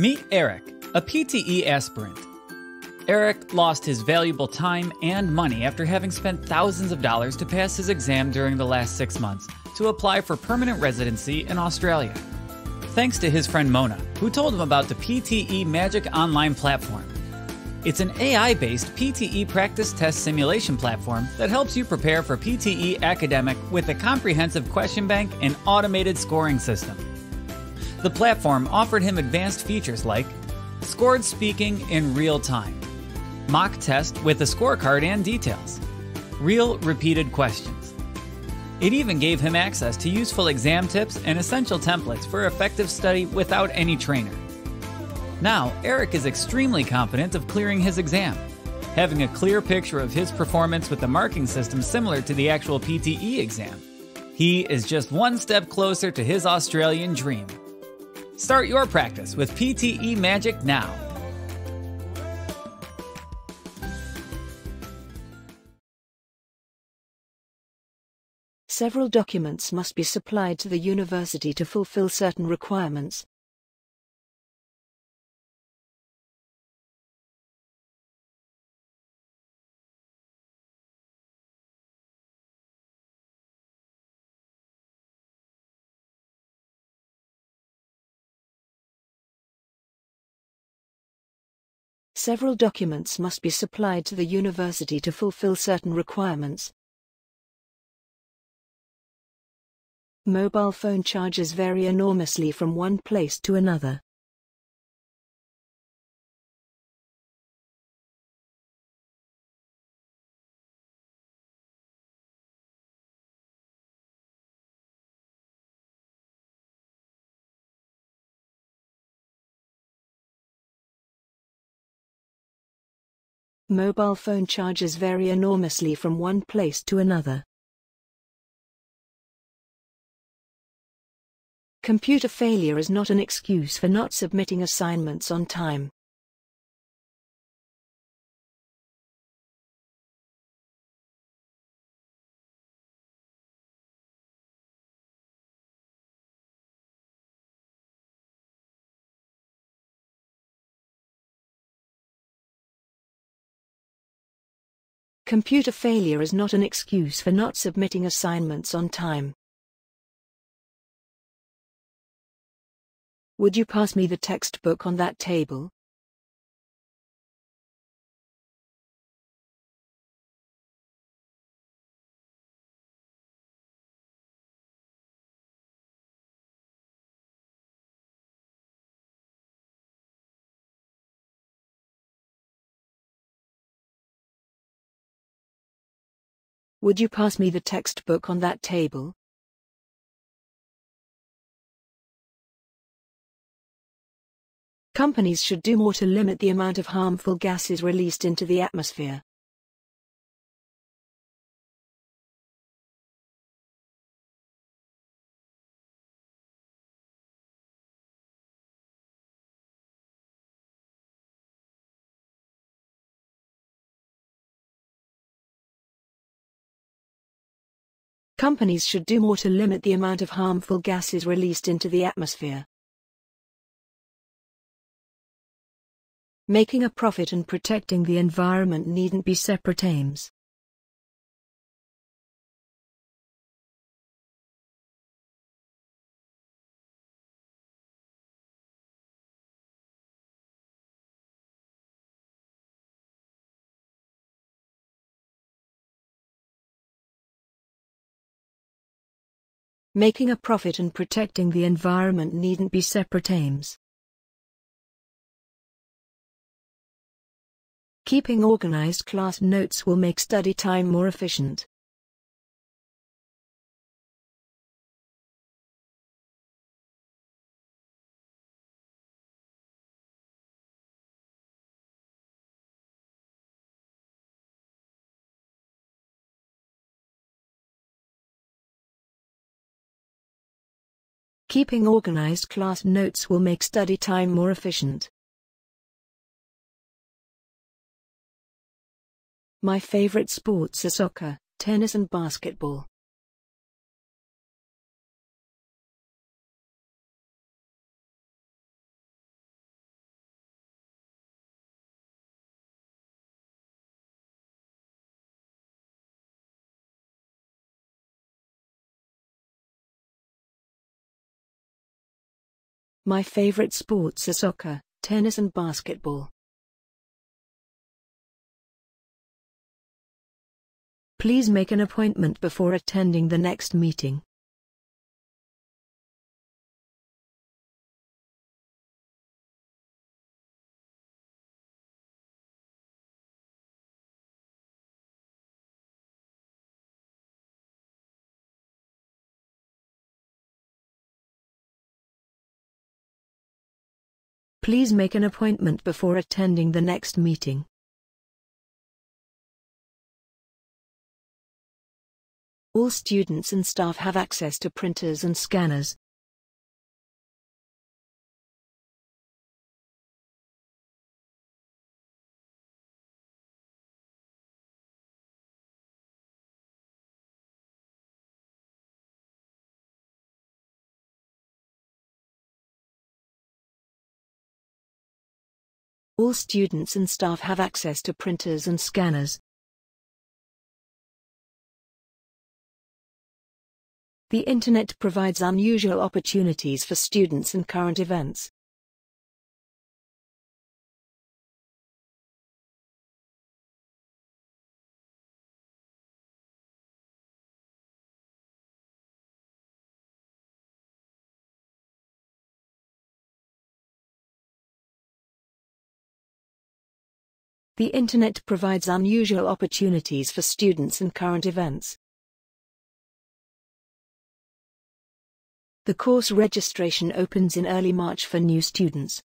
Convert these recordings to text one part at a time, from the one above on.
Meet Eric, a PTE aspirant. Eric lost his valuable time and money after having spent thousands of dollars to pass his exam during the last six months to apply for permanent residency in Australia. Thanks to his friend Mona, who told him about the PTE Magic Online platform. It's an AI based PTE practice test simulation platform that helps you prepare for PTE academic with a comprehensive question bank and automated scoring system. The platform offered him advanced features like scored speaking in real time, mock test with a scorecard and details, real repeated questions. It even gave him access to useful exam tips and essential templates for effective study without any trainer. Now, Eric is extremely confident of clearing his exam, having a clear picture of his performance with a marking system similar to the actual PTE exam. He is just one step closer to his Australian dream. Start your practice with PTE Magic now. Several documents must be supplied to the university to fulfill certain requirements. Several documents must be supplied to the university to fulfill certain requirements. Mobile phone charges vary enormously from one place to another. Mobile phone charges vary enormously from one place to another. Computer failure is not an excuse for not submitting assignments on time. Computer failure is not an excuse for not submitting assignments on time. Would you pass me the textbook on that table? Would you pass me the textbook on that table? Companies should do more to limit the amount of harmful gases released into the atmosphere. Companies should do more to limit the amount of harmful gases released into the atmosphere. Making a profit and protecting the environment needn't be separate aims. Making a profit and protecting the environment needn't be separate aims. Keeping organized class notes will make study time more efficient. Keeping organized class notes will make study time more efficient. My favorite sports are soccer, tennis and basketball. My favorite sports are soccer, tennis and basketball. Please make an appointment before attending the next meeting. Please make an appointment before attending the next meeting. All students and staff have access to printers and scanners. All students and staff have access to printers and scanners. The Internet provides unusual opportunities for students and current events. The Internet provides unusual opportunities for students and current events. The course registration opens in early March for new students.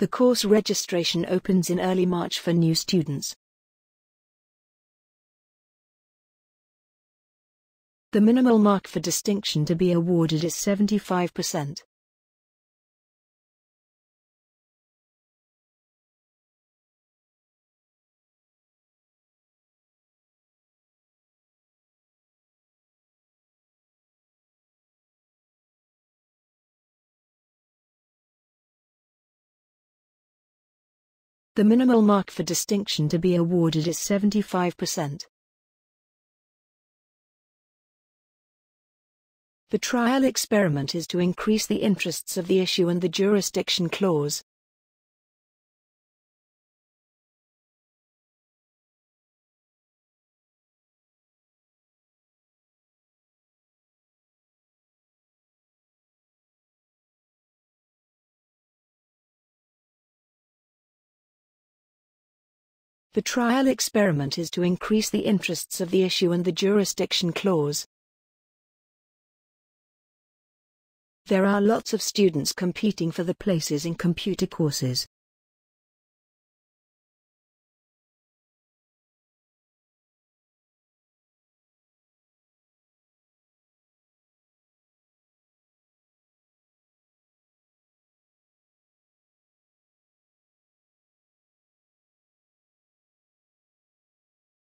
The course registration opens in early March for new students. The minimal mark for distinction to be awarded is 75%. The minimal mark for distinction to be awarded is 75%. The trial experiment is to increase the interests of the issue and the jurisdiction clause. The trial experiment is to increase the interests of the issue and the jurisdiction clause. There are lots of students competing for the places in computer courses.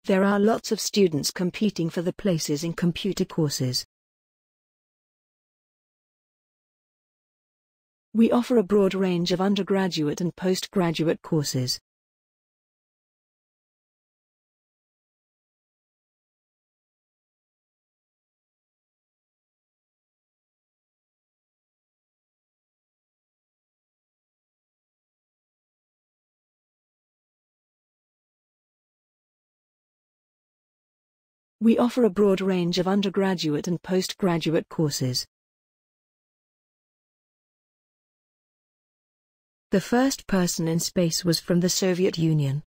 There are lots of students competing for the places in computer courses. We offer a broad range of undergraduate and postgraduate courses. We offer a broad range of undergraduate and postgraduate courses. The first person in space was from the Soviet Union.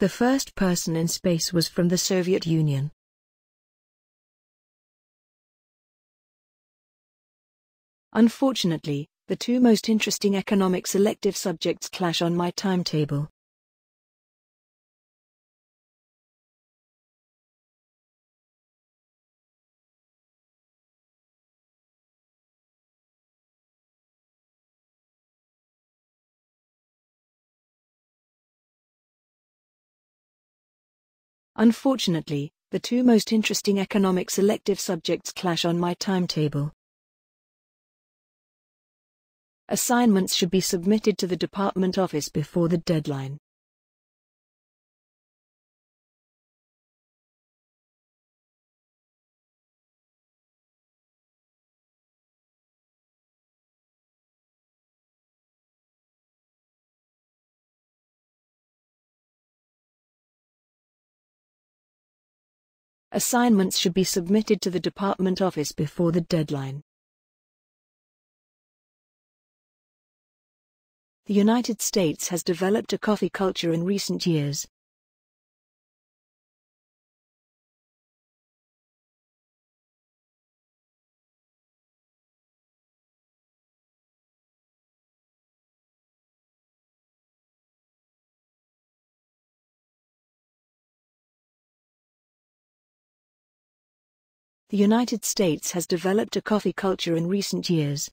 The first person in space was from the Soviet Union. Unfortunately, the two most interesting economic selective subjects clash on my timetable. Unfortunately, the two most interesting economic selective subjects clash on my timetable. Assignments should be submitted to the department office before the deadline. Assignments should be submitted to the department office before the deadline. The United States has developed a coffee culture in recent years. The United States has developed a coffee culture in recent years.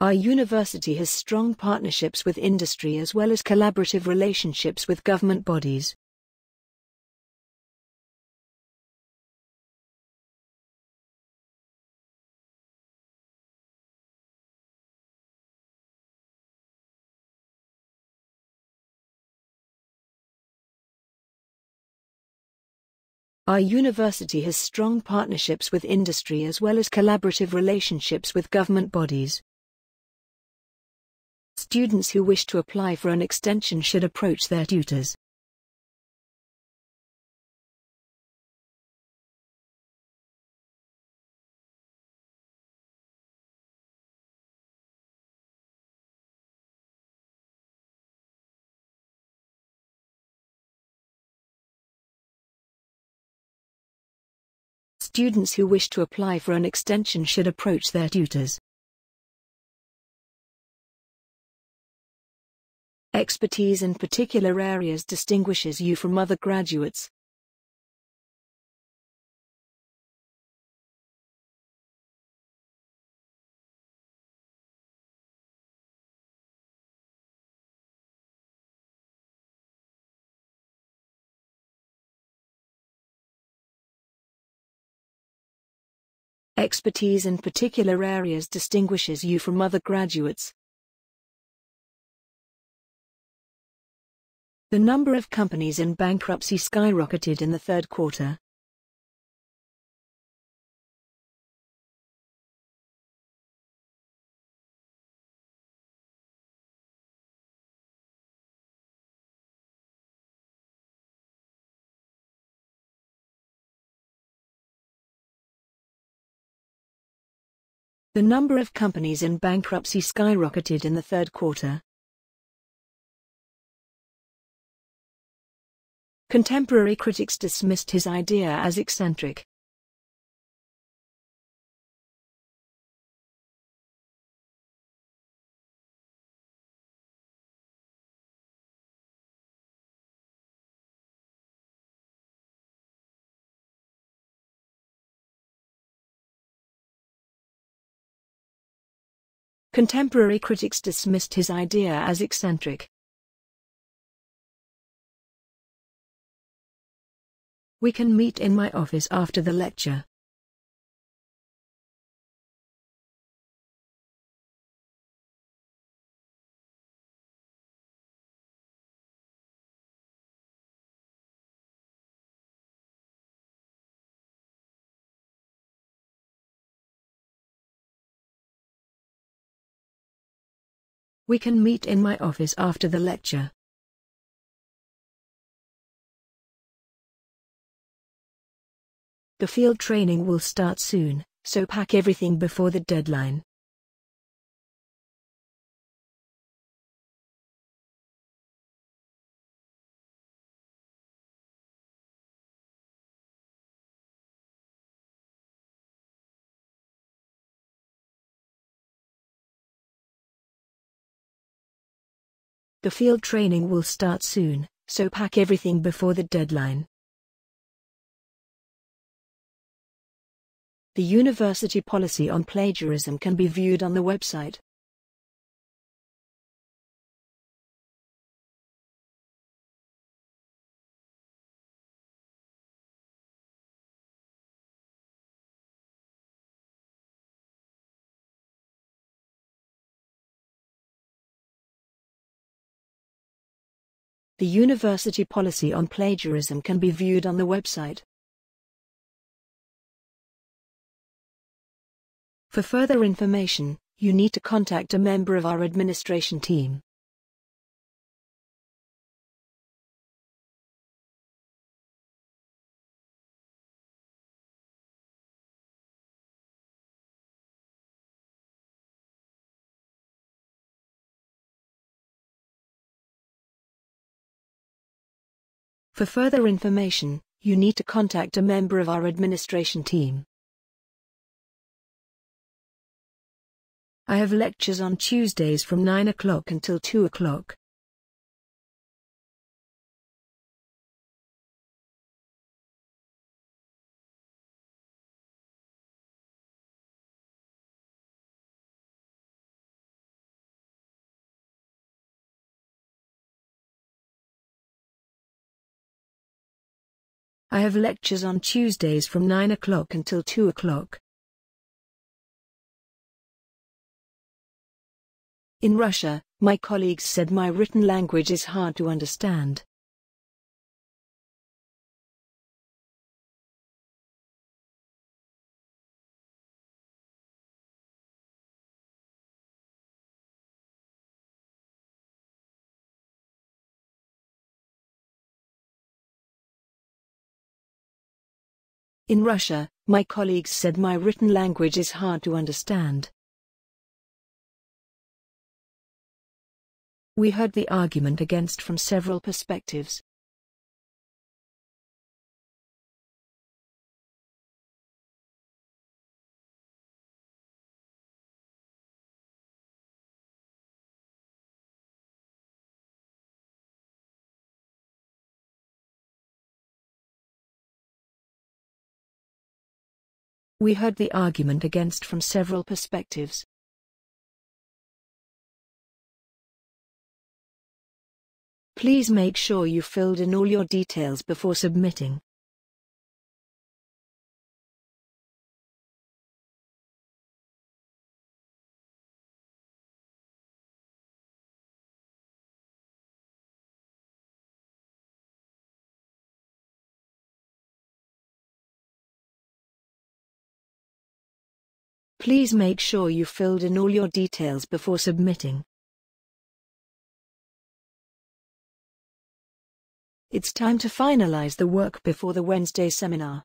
Our university has strong partnerships with industry as well as collaborative relationships with government bodies. Our university has strong partnerships with industry as well as collaborative relationships with government bodies. Students who wish to apply for an extension should approach their tutors. Students who wish to apply for an extension should approach their tutors. Expertise in particular areas distinguishes you from other graduates. Expertise in particular areas distinguishes you from other graduates. The number of companies in bankruptcy skyrocketed in the third quarter. The number of companies in bankruptcy skyrocketed in the third quarter. Contemporary critics dismissed his idea as eccentric. Contemporary critics dismissed his idea as eccentric. We can meet in my office after the lecture. We can meet in my office after the lecture. The field training will start soon, so pack everything before the deadline. The field training will start soon, so pack everything before the deadline. The university policy on plagiarism can be viewed on the website. The university policy on plagiarism can be viewed on the website. For further information, you need to contact a member of our administration team. For further information, you need to contact a member of our administration team. I have lectures on Tuesdays from 9 o'clock until 2 o'clock. I have lectures on Tuesdays from 9 o'clock until 2 o'clock. In Russia, my colleagues said my written language is hard to understand. In Russia, my colleagues said my written language is hard to understand. We heard the argument against from several perspectives. We heard the argument against from several perspectives. Please make sure you filled in all your details before submitting. Please make sure you filled in all your details before submitting. It's time to finalize the work before the Wednesday seminar.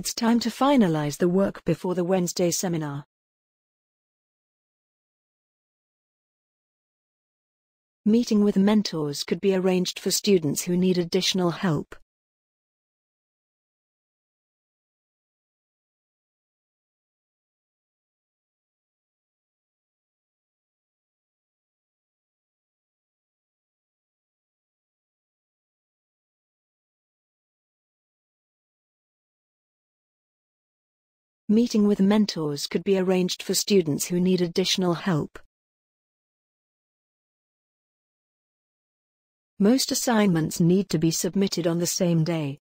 It's time to finalize the work before the Wednesday seminar. Meeting with mentors could be arranged for students who need additional help. Meeting with mentors could be arranged for students who need additional help. Most assignments need to be submitted on the same day.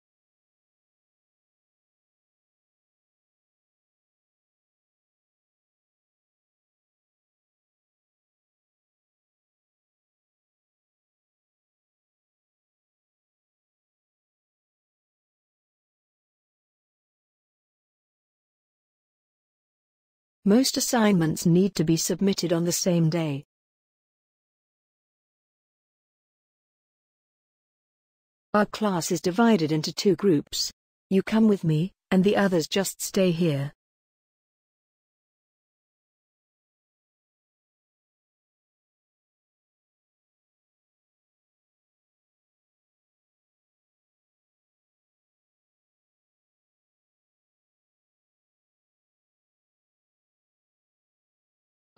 Most assignments need to be submitted on the same day. Our class is divided into two groups. You come with me, and the others just stay here.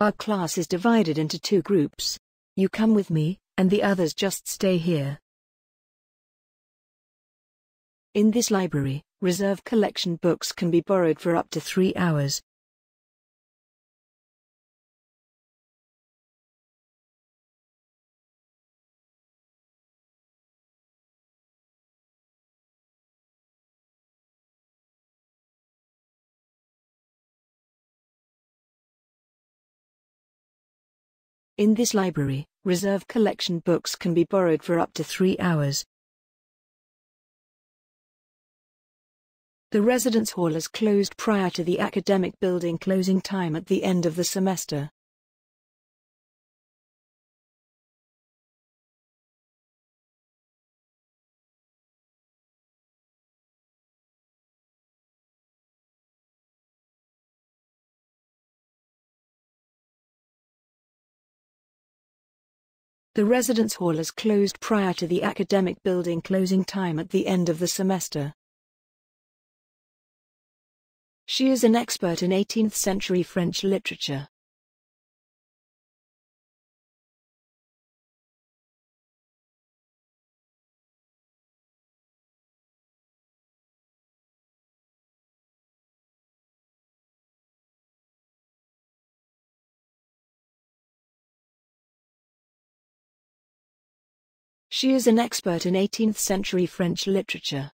Our class is divided into two groups. You come with me, and the others just stay here. In this library, reserve collection books can be borrowed for up to three hours. In this library, reserve collection books can be borrowed for up to three hours. The residence hall is closed prior to the academic building closing time at the end of the semester. The residence hall is closed prior to the academic building closing time at the end of the semester. She is an expert in 18th century French literature. She is an expert in 18th century French literature.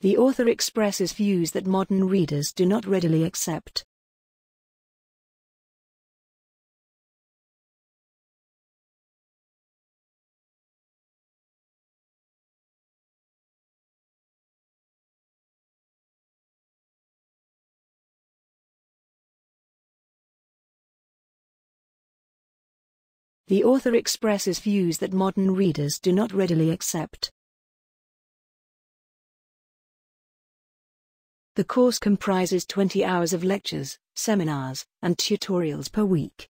The author expresses views that modern readers do not readily accept. The author expresses views that modern readers do not readily accept. The course comprises 20 hours of lectures, seminars, and tutorials per week.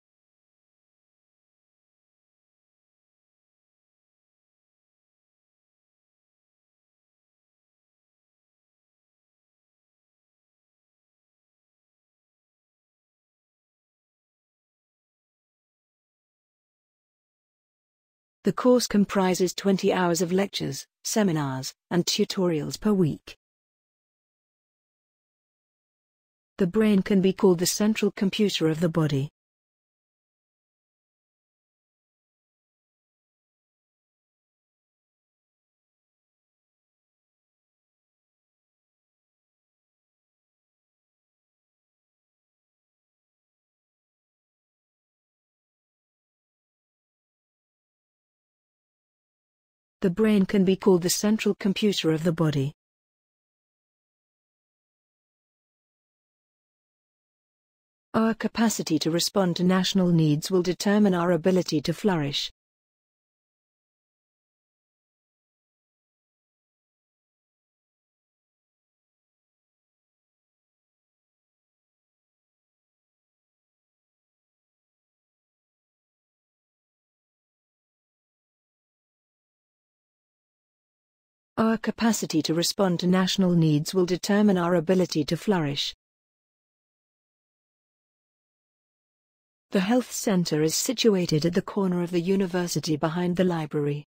The course comprises 20 hours of lectures, seminars, and tutorials per week. The brain can be called the central computer of the body. The brain can be called the central computer of the body. Our capacity to respond to national needs will determine our ability to flourish. Our capacity to respond to national needs will determine our ability to flourish. The health center is situated at the corner of the university behind the library.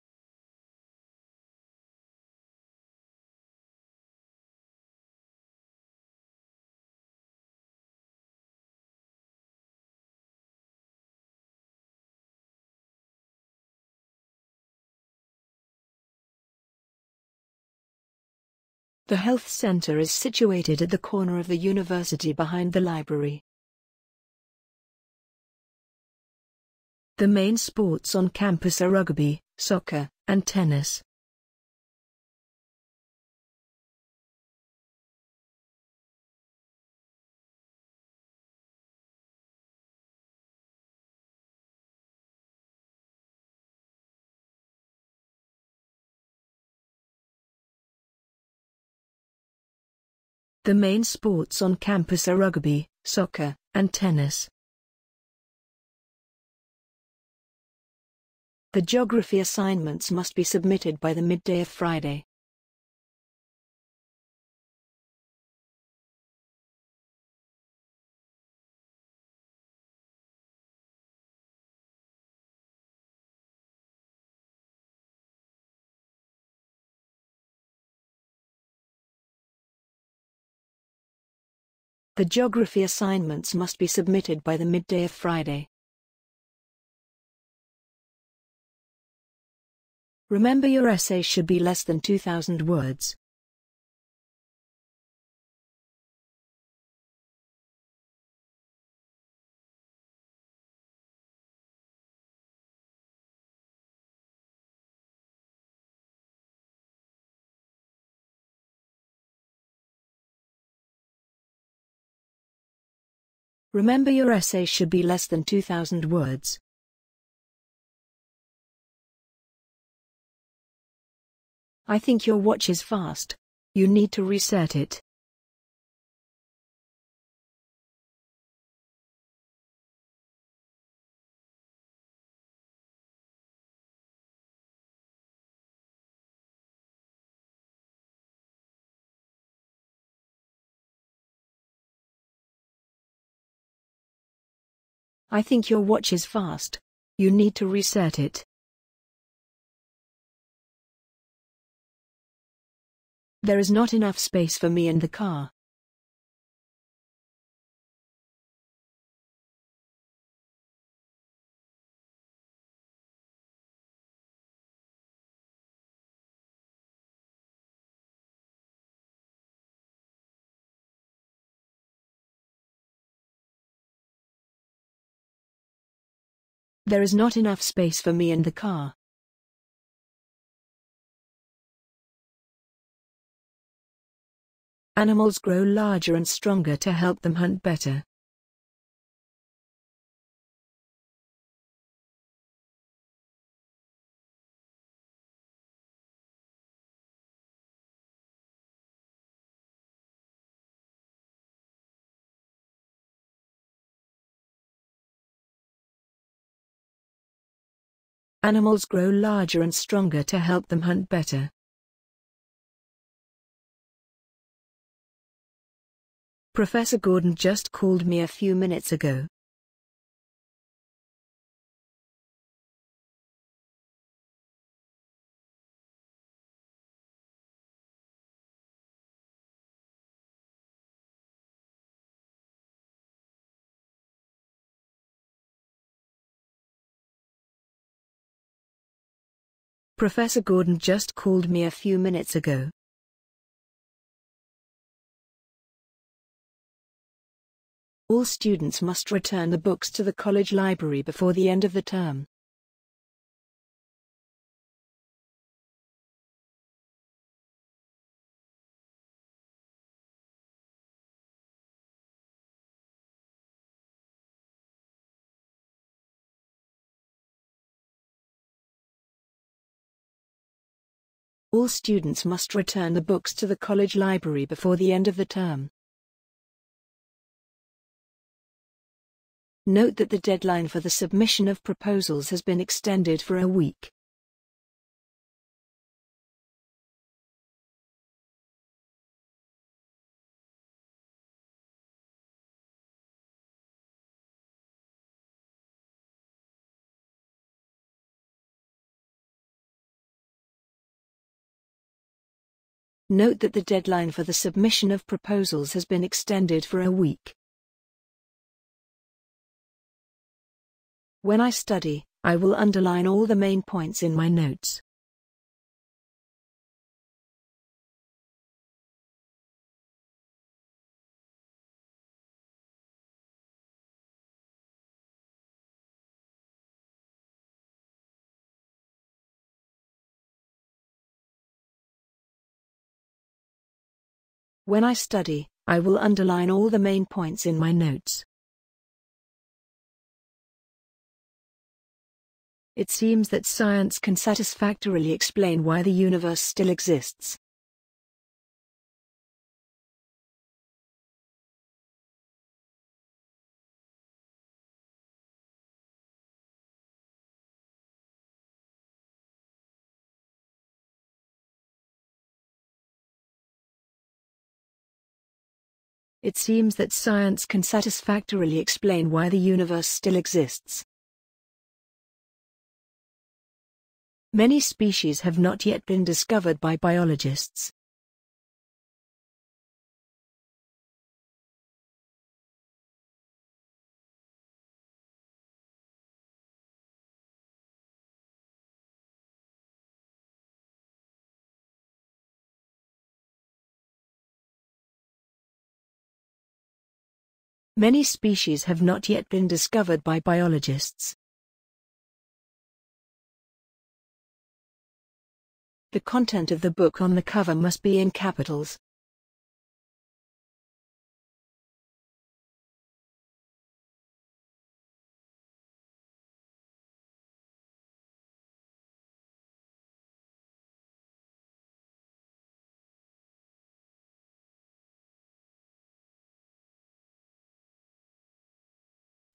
The health center is situated at the corner of the university behind the library. The main sports on campus are rugby, soccer, and tennis. The main sports on campus are rugby, soccer, and tennis. The geography assignments must be submitted by the midday of Friday. The geography assignments must be submitted by the midday of Friday. Remember your essay should be less than 2,000 words. Remember your essay should be less than 2000 words. I think your watch is fast. You need to reset it. I think your watch is fast. You need to reset it. There is not enough space for me in the car. There is not enough space for me in the car. Animals grow larger and stronger to help them hunt better. Animals grow larger and stronger to help them hunt better. Professor Gordon just called me a few minutes ago. Professor Gordon just called me a few minutes ago. All students must return the books to the college library before the end of the term. All students must return the books to the college library before the end of the term. Note that the deadline for the submission of proposals has been extended for a week. Note that the deadline for the submission of proposals has been extended for a week. When I study, I will underline all the main points in my notes. When I study, I will underline all the main points in my notes. It seems that science can satisfactorily explain why the universe still exists. It seems that science can satisfactorily explain why the universe still exists. Many species have not yet been discovered by biologists. Many species have not yet been discovered by biologists. The content of the book on the cover must be in capitals.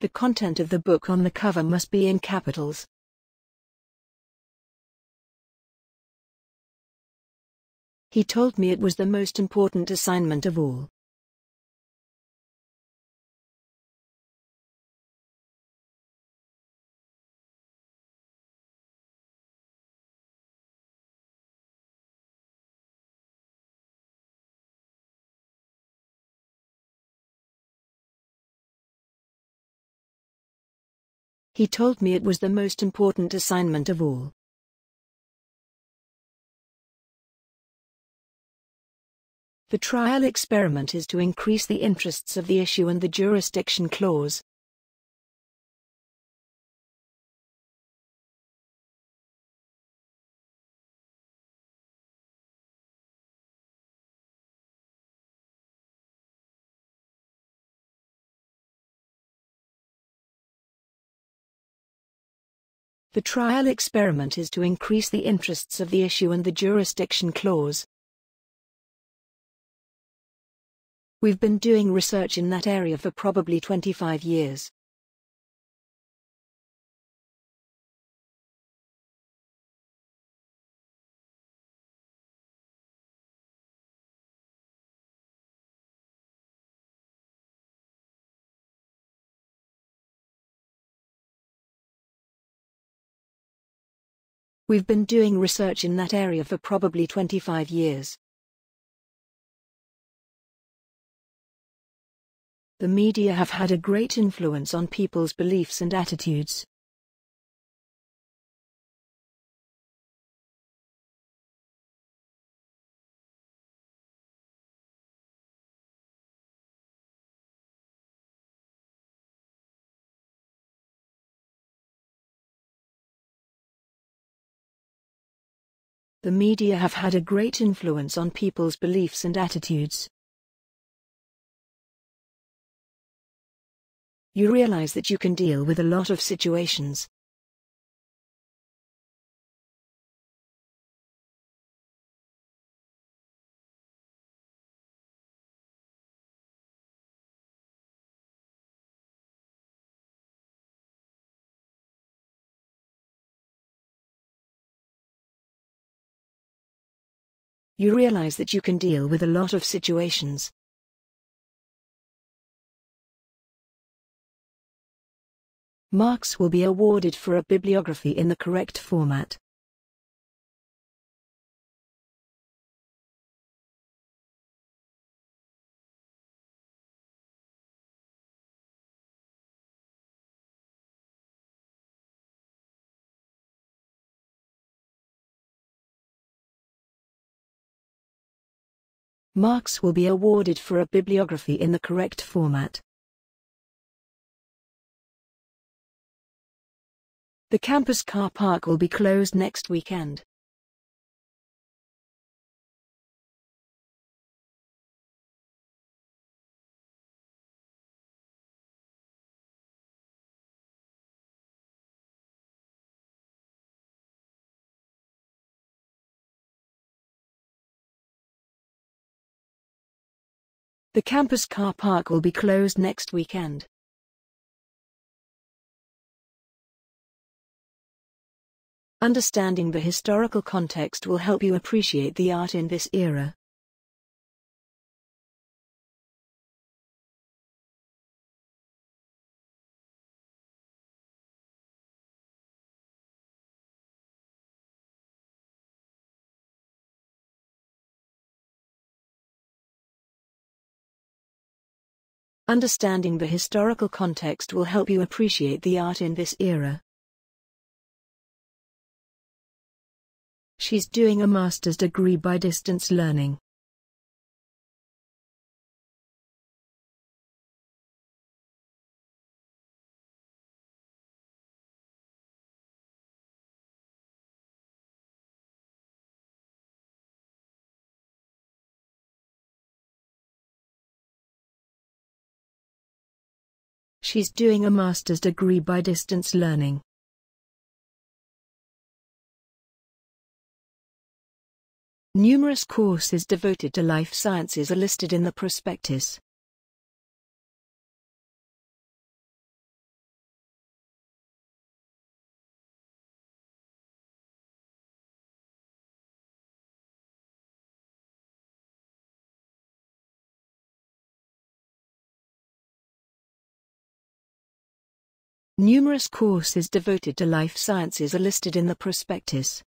The content of the book on the cover must be in capitals. He told me it was the most important assignment of all. He told me it was the most important assignment of all. The trial experiment is to increase the interests of the issue and the jurisdiction clause. The trial experiment is to increase the interests of the issue and the jurisdiction clause. We've been doing research in that area for probably 25 years. We've been doing research in that area for probably 25 years. The media have had a great influence on people's beliefs and attitudes. The media have had a great influence on people's beliefs and attitudes. You realize that you can deal with a lot of situations. You realize that you can deal with a lot of situations. Marks will be awarded for a bibliography in the correct format. Marks will be awarded for a bibliography in the correct format. The campus car park will be closed next weekend. The campus car park will be closed next weekend. Understanding the historical context will help you appreciate the art in this era. Understanding the historical context will help you appreciate the art in this era. She's doing a master's degree by distance learning. She's doing a master's degree by distance learning. Numerous courses devoted to life sciences are listed in the prospectus. Numerous courses devoted to life sciences are listed in the prospectus.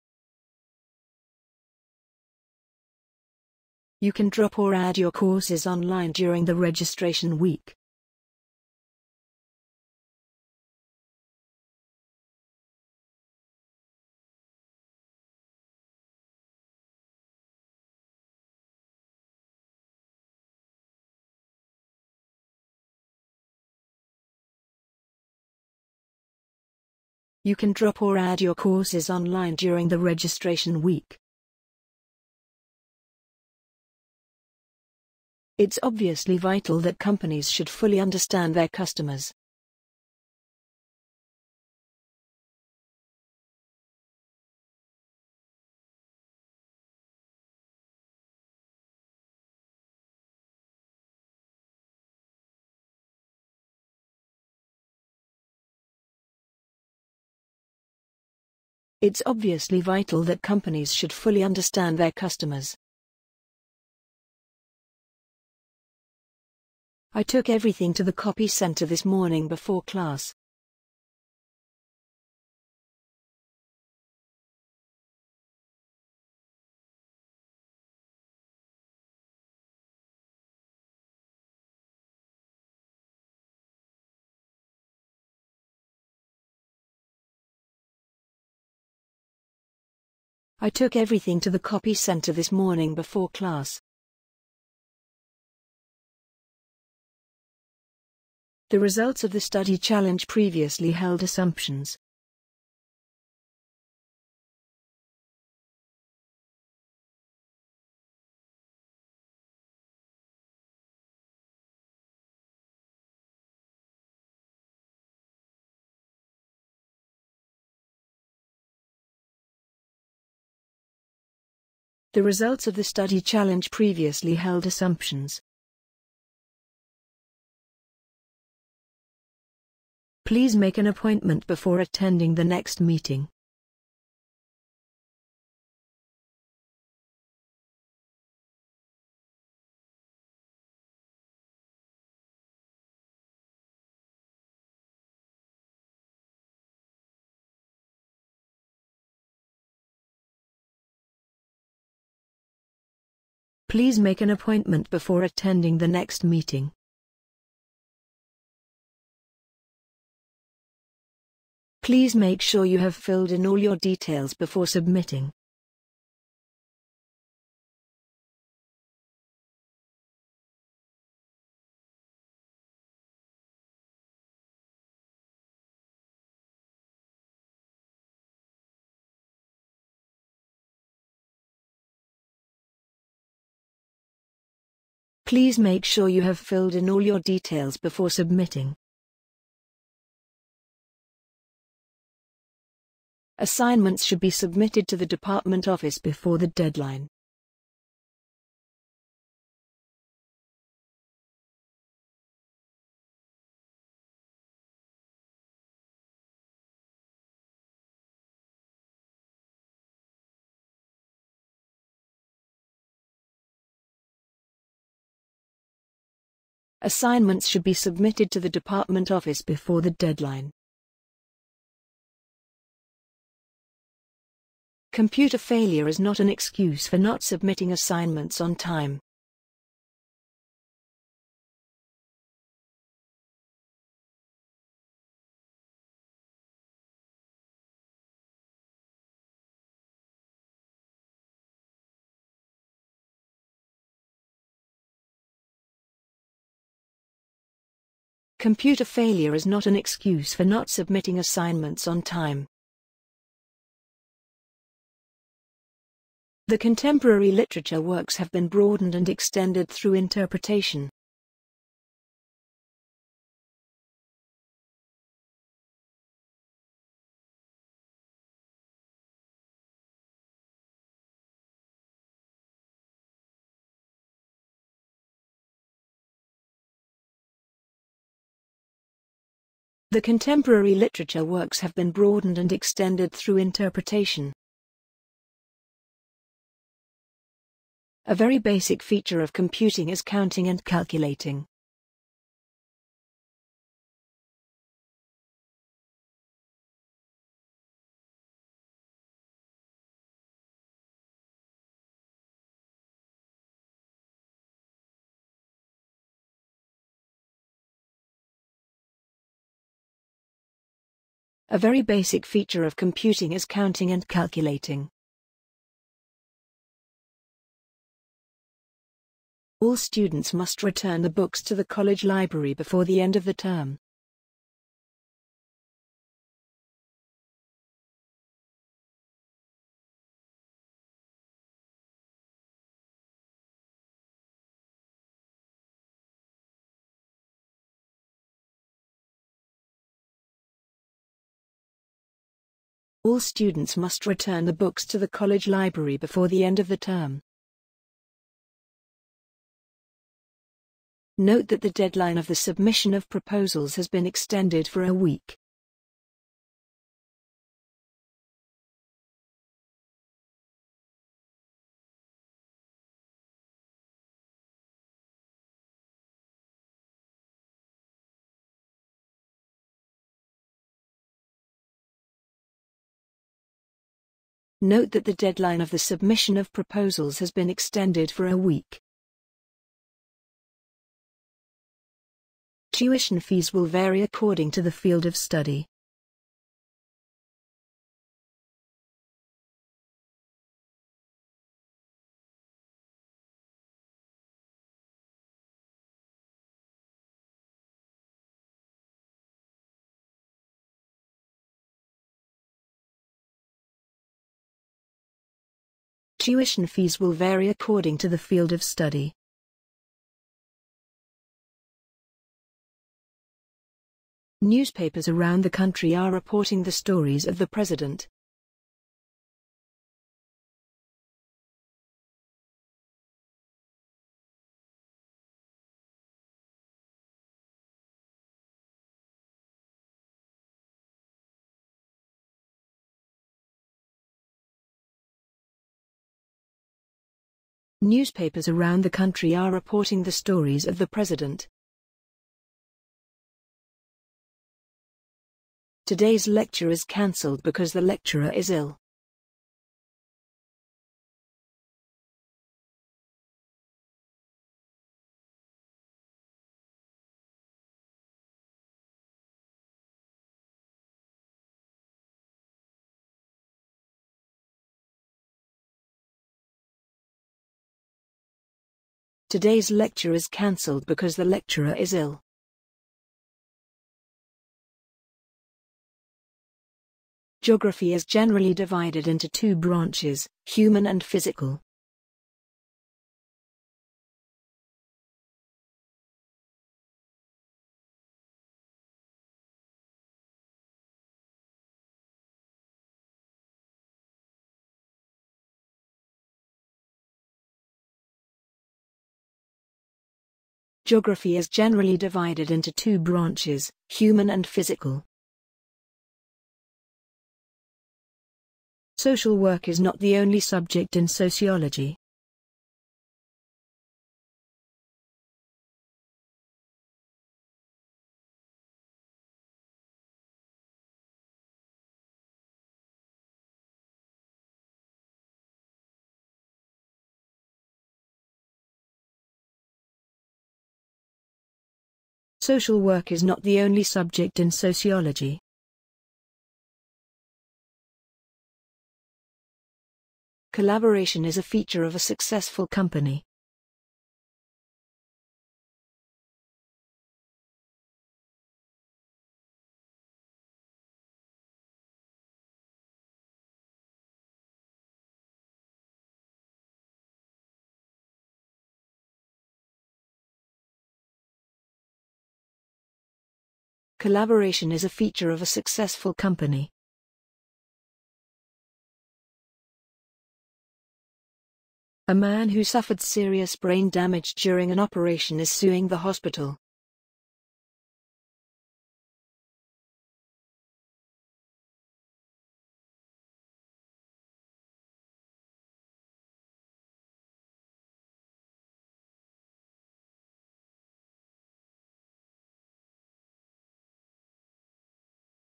You can drop or add your courses online during the registration week. You can drop or add your courses online during the registration week. It's obviously vital that companies should fully understand their customers. It's obviously vital that companies should fully understand their customers. I took everything to the copy center this morning before class. I took everything to the copy center this morning before class. The results of the study challenge previously held assumptions. The results of the study challenge previously held assumptions. Please make an appointment before attending the next meeting. Please make an appointment before attending the next meeting. Please make sure you have filled in all your details before submitting. Please make sure you have filled in all your details before submitting. Assignments should be submitted to the department office before the deadline. Assignments should be submitted to the department office before the deadline. Computer failure is not an excuse for not submitting assignments on time. Computer failure is not an excuse for not submitting assignments on time. The contemporary literature works have been broadened and extended through interpretation. The contemporary literature works have been broadened and extended through interpretation. A very basic feature of computing is counting and calculating. A very basic feature of computing is counting and calculating. All students must return the books to the college library before the end of the term. All students must return the books to the college library before the end of the term. Note that the deadline of the submission of proposals has been extended for a week. Note that the deadline of the submission of proposals has been extended for a week. Tuition fees will vary according to the field of study. Tuition fees will vary according to the field of study. Newspapers around the country are reporting the stories of the president. Newspapers around the country are reporting the stories of the president. Today's lecture is cancelled because the lecturer is ill. Today's lecture is cancelled because the lecturer is ill. Geography is generally divided into two branches, human and physical. Geography is generally divided into two branches, human and physical. Social work is not the only subject in sociology. Social work is not the only subject in sociology. Collaboration is a feature of a successful company. Collaboration is a feature of a successful company. A man who suffered serious brain damage during an operation is suing the hospital.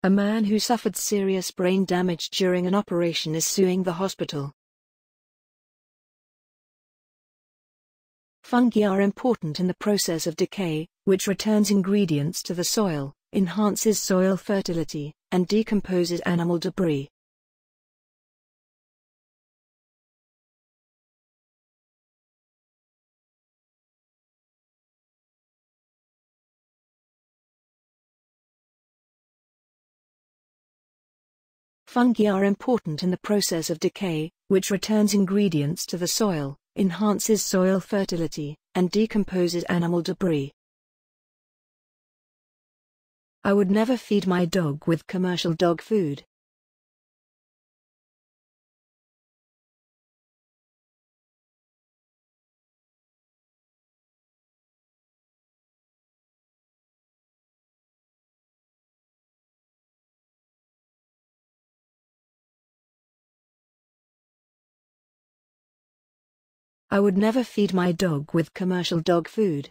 A man who suffered serious brain damage during an operation is suing the hospital. Fungi are important in the process of decay, which returns ingredients to the soil, enhances soil fertility, and decomposes animal debris. Fungi are important in the process of decay, which returns ingredients to the soil, enhances soil fertility, and decomposes animal debris. I would never feed my dog with commercial dog food. I would never feed my dog with commercial dog food.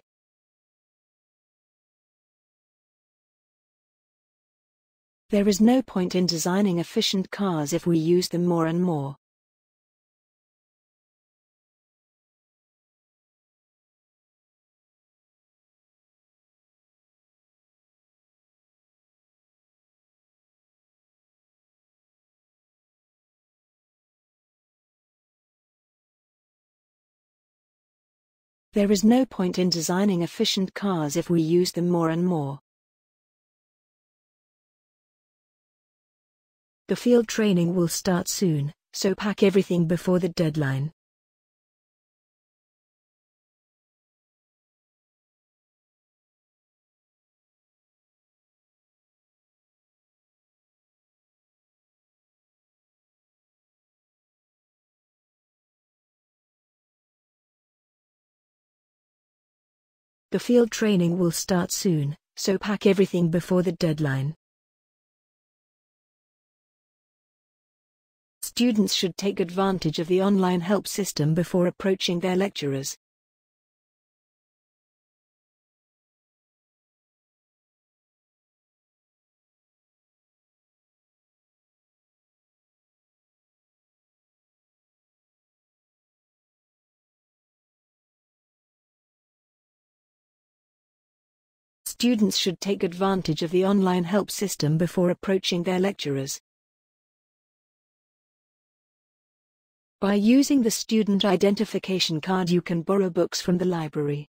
There is no point in designing efficient cars if we use them more and more. There is no point in designing efficient cars if we use them more and more. The field training will start soon, so pack everything before the deadline. The field training will start soon, so pack everything before the deadline. Students should take advantage of the online help system before approaching their lecturers. Students should take advantage of the online help system before approaching their lecturers. By using the student identification card you can borrow books from the library.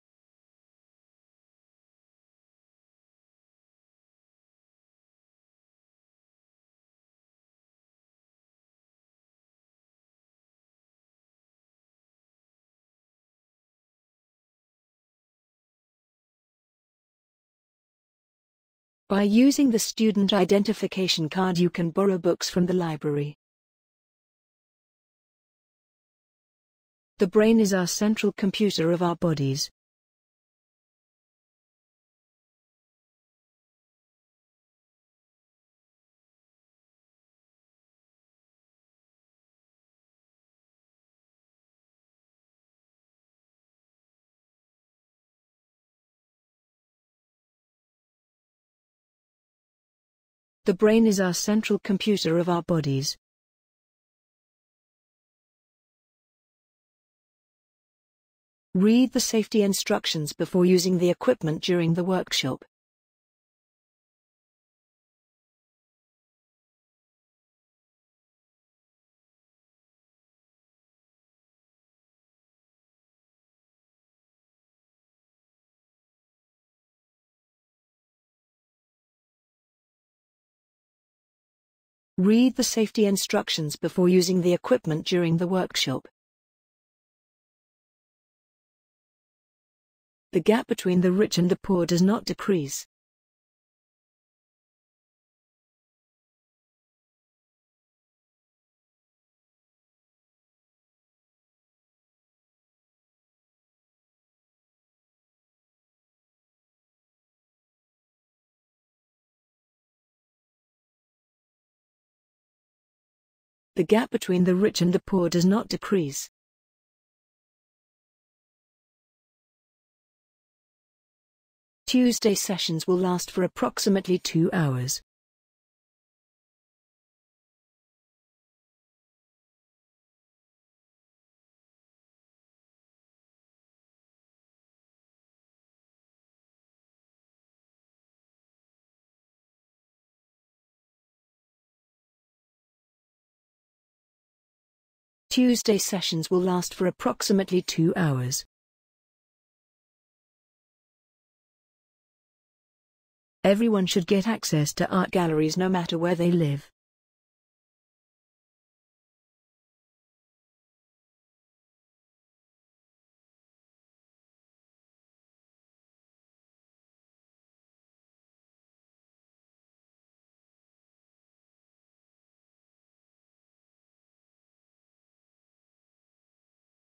By using the student identification card you can borrow books from the library. The brain is our central computer of our bodies. The brain is our central computer of our bodies. Read the safety instructions before using the equipment during the workshop. Read the safety instructions before using the equipment during the workshop. The gap between the rich and the poor does not decrease. The gap between the rich and the poor does not decrease. Tuesday sessions will last for approximately two hours. Tuesday sessions will last for approximately two hours. Everyone should get access to art galleries no matter where they live.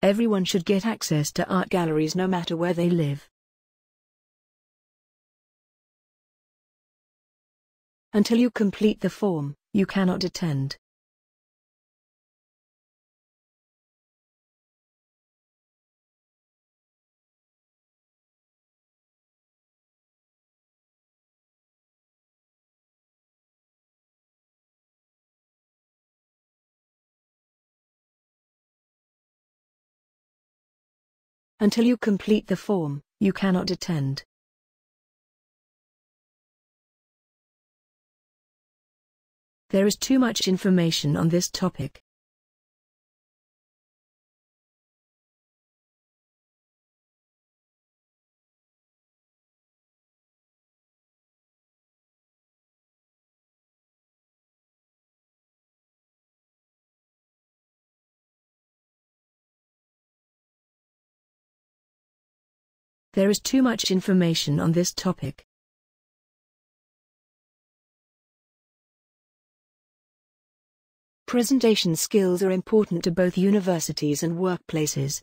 Everyone should get access to art galleries no matter where they live. Until you complete the form, you cannot attend. Until you complete the form, you cannot attend. There is too much information on this topic. There is too much information on this topic. Presentation skills are important to both universities and workplaces.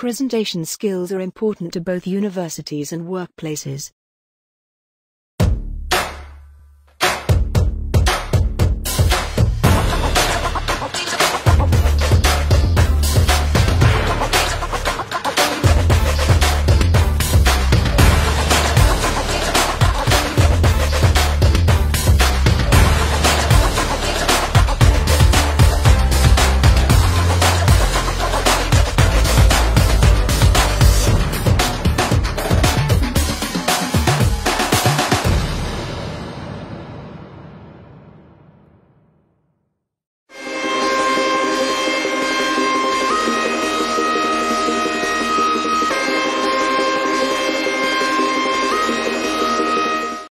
Presentation skills are important to both universities and workplaces.